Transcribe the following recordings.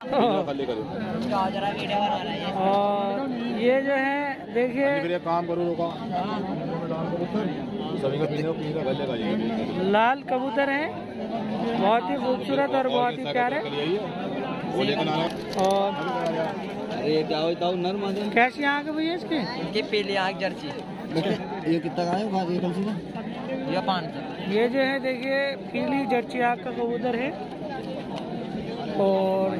खाली करो। और ये जो है देखिए। काम करो रोका। का पीने पीने का गले का ये। लाल कबूतर है। बहुत ही खूबसूरत और बहुत ही प्यारे। और अरे क्या होता हूँ नर मादन कैसी आँख है भैया इसकी? इनकी पीली आग जर्सी। ये कितना का है बाकी कम से कम ये पाँच सौ ये जो है देखिए पीली जर्सी आग का कबूतर है। और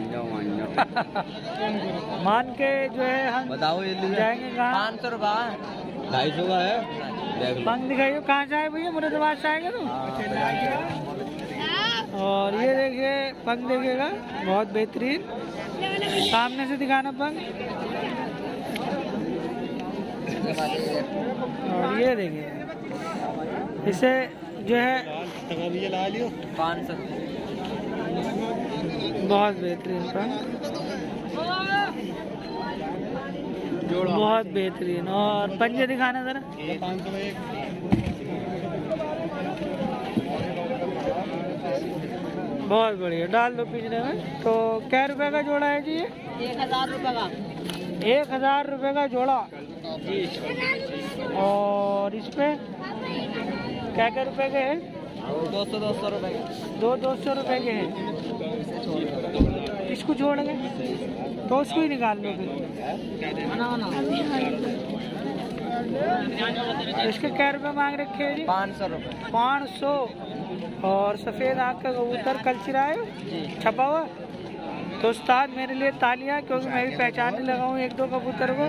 मान के जो है हम बताओ ये जाएँगे कहाँ? पाँच सौ रुपये। ढाई सौ का है? पंख दिखाइए कहाँ से आए भैया? मुरादाबाद से आएँगे तुम? और ये देखिए पंख देखिएगा बहुत बेहतरीन। सामने से दिखाना पंख। और ये देखिए इसे जो है पाँच सौ। बहुत बेहतरीन पंख बहुत बेहतरीन। और पंजे दिखाना जरा। बहुत बढ़िया। डाल दो पिछले में। तो क्या रुपए का जोड़ा है जी ये? एक हज़ार रुपये का। एक हज़ार रुपए का जोड़ा। और इस पे क्या क्या रुपए के हैं? दो सौ दो सौ रुपये का। दो दो सौ रुपए के हैं। इसको जोड़ के तो उसको ही निकाल लो फिर। इसके क्या रुपये मांग रखे हैं जी? पाँच सौ रुपये पाँच सौ। और सफ़ेद आँख का कबूतर कल चिराए? छपा हुआ? तो उस्ताद मेरे लिए तालियाँ क्योंकि मैं भी पहचानने लगा हूँ एक दो कबूतर को।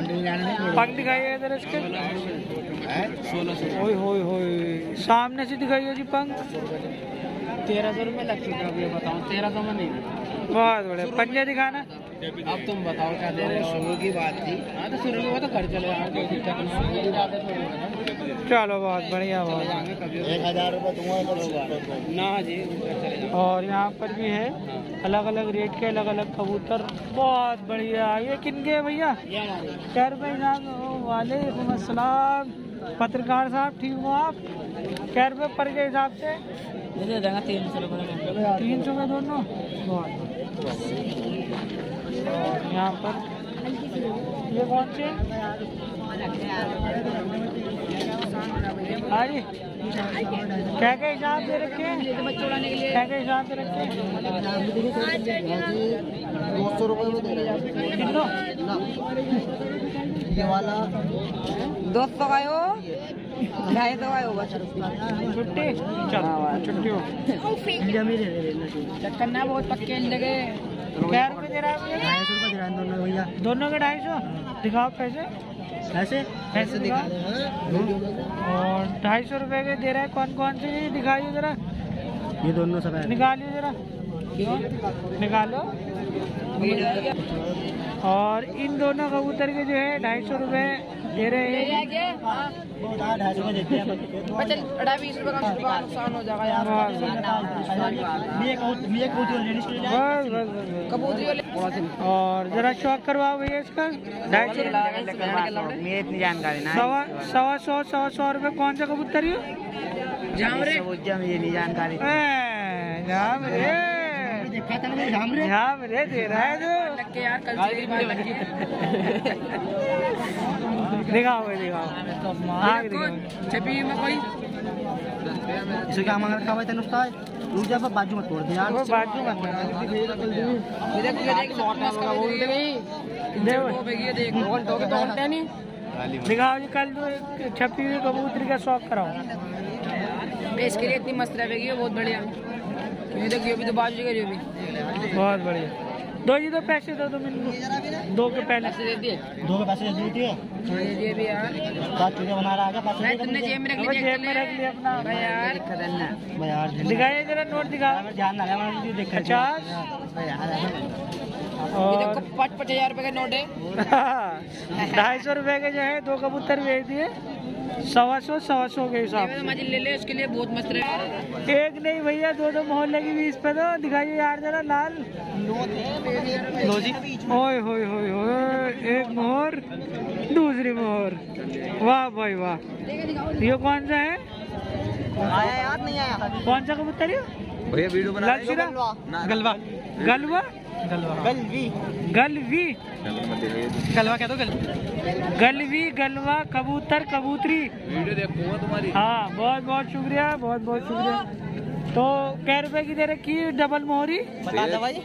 पंख दिखाइए इधर इसके। ओए होए होए सामने से दिखाइए जी पंख। तेरह सौ रुपये लग चुके अभी बताओ तेरह सौ में नहीं बहुत बढ़िया। पंजे दिखाना। अब तुम बताओ क्या दे रहे हो? शुरू की बात थी। हाँ तो शुरू की बात तो कर चले नहीं। चलो बहुत बढ़िया बहुत। एक हज़ार रुपये दूँगा ना जी और यहाँ पर भी है अलग अलग रेट के अलग अलग कबूतर। बहुत बढ़िया। ये किनके हैं भैया? रुपये इनाम वालेकुम अस्सलाम। पत्रकार साहब ठीक हो आप? रुपये पर के हिसाब से? तीन सौ रुपये तीन सौ दोनों यहाँ पर ये कौन से जी क्या क्या हिसाब दे रखे हैं क्या क्या हिसाब दे रखे हैं दो सौ रुपये में दे रहे हैं ये वाला दो सौ का हो होगा छुट्टी चलो छुट्टी हो। चक्कर ना बहुत पक्के लगे। क्या रुपये दे रहा है भैया? ढाई सौ रुपये दे रहे हैं दोनों भैया। दोनों के ढाई सौ? दिखाओ पैसे। कैसे पैसे दिखाओ। और ढाई सौ रुपए के दे रहा है कौन कौन से दिखाइए जरा। ये दोनों सब है। निकालिए जरा। निकालो। और इन दोनों कबूतर के जो है ढाई सौ रुपए दे रहे हैं। ढाई सौ देते हैं हो। और जरा चौक करवाओ भैया इसका। ढाई सौ रुपये इतनी जानकारी सवा सवा सौ सवा सौ रुपये कौन सा कबूतर है? जाम नहीं जानकारी झाम रे। दे रहा है यार कल दिखाओ भाई दिखाओ। आगे दिखाओ छपी में कोई। इसे क्या मांग रखा है। तेन उस्ताद रुक जा बस बाजू मत तोड़ दे यार। बाजू मत तो नहीं। दिखाओ जी कल छपी हुई कबूतरी का शौक कराओ। इसके लिए इतनी मस्त रहेगी बहुत बढ़िया। ये देखिए अभी तो बाजू का भी बहुत बढ़िया। दो जी दो पैसे दो दो मिनट दो के पहले। पैसे दे दिए। दो के पैसे दे दिए। हाँ, ये भी यार। बात तुझे बना रहा है नहीं पैसे तुमने जेब में रख लिया जेब में रख लिया अपना। भाई यार। खतरनाक भाई यार दिखाइए जरा नोट दिखाओ। ध्यान ना लगा मैंने देख पचास। ये और पाँच पाँच हज़ार रुपए का नोट है। ढाई सौ रुपए के जो है दो कबूतर भेज दिए। सवा सौ सवा सौ के हिसाब ले ले उसके लिए बहुत मस्त रहे एक नहीं भैया दो दो मोहल्ले की बीस पे दो दिखाइए यार जरा लाल। लो ओए होए होए होए एक मोहर दूसरी मोहर। वाह भाई वाह। ये कौन सा है? आया यार नहीं आया। कौन सा कबूतर है? भैया वीडियो शिरा गलवा। गलवा? गलवा। गलवी। कह दो गलवा गलवी गलवा कबूतर कबूतरी। वीडियो देखूँगा तुम्हारी। हाँ बहुत बहुत शुक्रिया बहुत बहुत शुक्रिया। तो कै रुपए की दे रखी डबल मोहरी? बता दो भाई।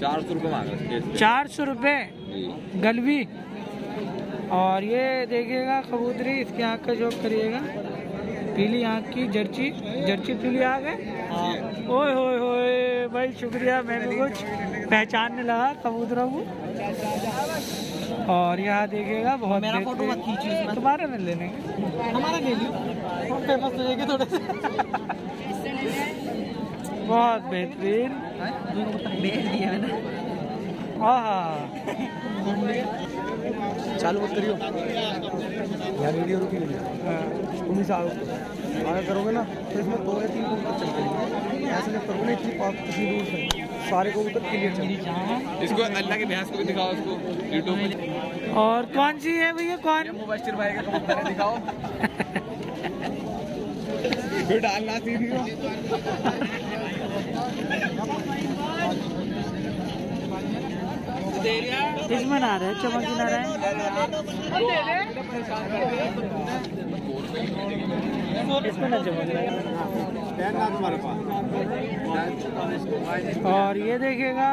चार सौ रुपये मांग चार सौ रुपये गलवी। और ये देखिएगा कबूतरी इसकी आँख का जोक करिएगा। पीली आँख की जर्ची जर्ची पीली आँख है। ओए होए होए। भाई शुक्रिया मैं भी कुछ पहचानने लगा कबूतरों को और यहाँ देखिएगा बहुत मेरा फ़ोटो मत खींचिए इसमें। तुम्हारा नहीं लेने हमारा ले लियो। फ़ेमस हो जाएगी थोड़े से। बहुत बेहतरीन। बेच मैंने हाँ चालू मत करियो। यार वीडियो रुकी हुई है। तुम ही साल। आगे करोगे ना तो इसमें दो या तीन कबूतर चल जाएँगे ऐसे जब करोगे ना इतनी पास इतनी दूर से। सारे कबूतर क्लियर चल इसको अल्लाह के भैंस को भी दिखाओ उसको यूट्यूब में और कौन सी है भैया कौन? मुबशिर भाई का कबूतर दिखाओ। फिर डालना सीधी इसमें ना रहे चमक ही ना रहे। इसमें ना चमक रहे और ये देखिएगा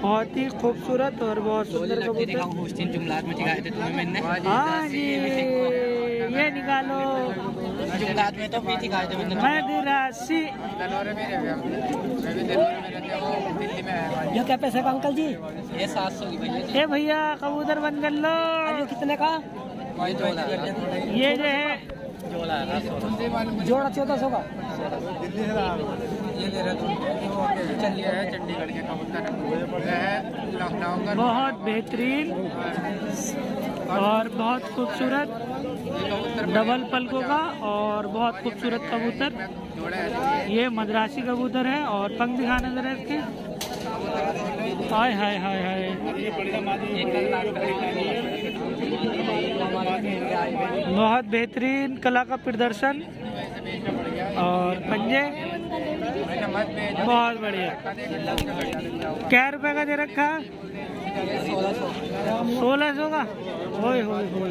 बहुत ही खूबसूरत और बहुत सुंदर कबूतर। होस्टिंग जुमलात में दिखाए थे तुम्हें मैंने। हाँ जी ये निकालो। तो मदरासी ये क्या पैसे का अंकल जी? ये सात सौ की भैया ये भैया कबूतर बंद कर लो। कितने का? ये जो है जोड़ा चौदह सौ का? चंडीगढ़ के कबूतर का। बहुत बेहतरीन और बहुत खूबसूरत। डबल पलकों का और बहुत खूबसूरत कबूतर। ये मद्रासी कबूतर है और पंख दिखाने जरा इसके। हाय हाय हाय हाय। बहुत बेहतरीन कला का प्रदर्शन और पंजे। बहुत बढ़िया। क्या रुपए का दे रखा? सोलह सौ का? होए होए होए।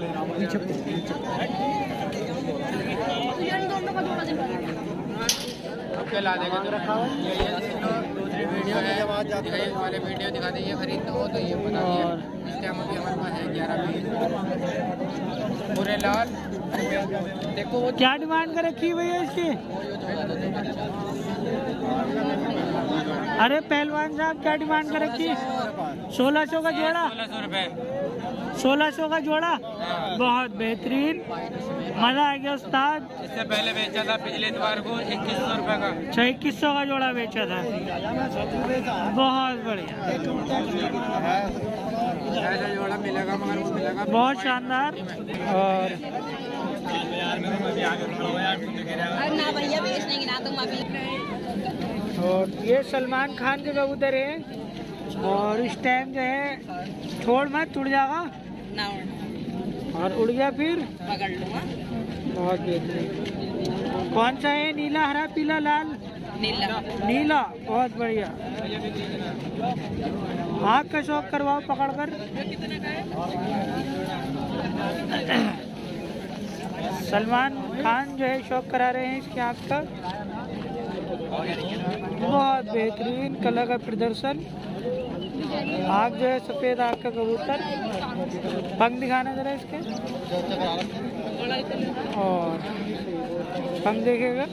अब ला देगा तो ये ये दूसरी वीडियो है। दिखाइए वाले वीडियो दिखा हो तो ये बता और इस टाइम अभी हमारे पास है ग्यारह पूरे लाल। देखो वो क्या डिमांड कर रखी है भैया इसकी? अरे पहलवान साहब क्या डिमांड कर रखी सोलह सौ का जोड़ा? सौ रुपए। सोलह सौ का जोड़ा? बहुत बेहतरीन। मज़ा आ गया उस्ताद। इससे पहले बेचा था पिछले इतवार को इक्कीस सौ रुपए का। छह इक्कीस सौ का जोड़ा बेचा था। बहुत बढ़िया। ऐसा जोड़ा मिलेगा मगर वो मिलेगा। बहुत शानदार। और ना भैया बेचने की ना तुम अभी और ये सलमान खान के कबूतर है। और इस टाइम जो है छोड़ मत उड़ जाएगा ना और उड़ गया फिर? पकड़ लूँगा। बहुत बेहतरीन कौन सा है? नीला हरा पीला लाल? नीला। नीला। बहुत बढ़िया। आँख का शौक करवाओ पकड़ कर सलमान खान जो है शौक करा रहे हैं इसकी आँख का। बहुत बेहतरीन कला का प्रदर्शन। आँख जो है सफ़ेद आँख का कबूतर। पंख दिखाना जरा इसके। और पंख देखेगा।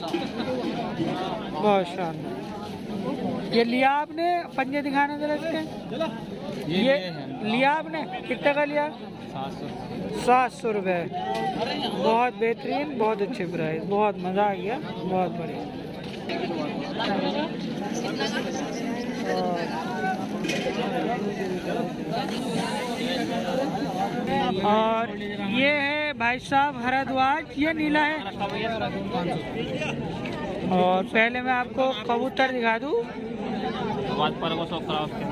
बहुत शानदार। ये लिया आपने? पंजे दिखाना जरा इसके। ये लिया आपने? कितने का लिया? सात सौ रुपये बहुत बेहतरीन, बहुत अच्छे प्राइस बहुत मज़ा आ गया, बहुत बढ़िया। और ये है भाई साहब हरद्वाज ये नीला है। और पहले मैं आपको कबूतर दिखा दूँ।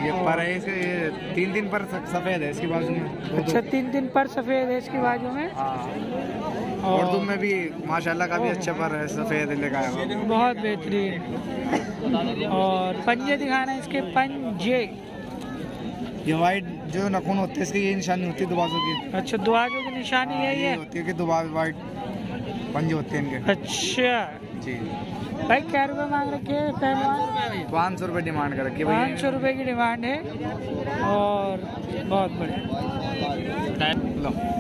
ये पर है इसके ये तीन दिन पर सफ़ेद है इसके बाजू में। अच्छा तीन दिन पर सफ़ेद है इसके बाजू में। और- उर्दू में भी माशाल्लाह काफ़ी अच्छा पर है सफ़ेद आया हुआ। बहुत बेहतरीन। और पंजे दिखाना इसके पंजे। ये वाइट जो नखून होते हैं इसकी ये निशानी होती है दुबाजों की। अच्छा दुआजों की निशानी यही है होती है कि दुबाज वाइट पंजे होते हैं इनके। अच्छा। जी। भाई क्या रुपये मांग रखे हैं पाँच सौ रुपये डिमांड कर रखी है पाँच सौ रुपये की डिमांड है। और बहुत बढ़िया। लो।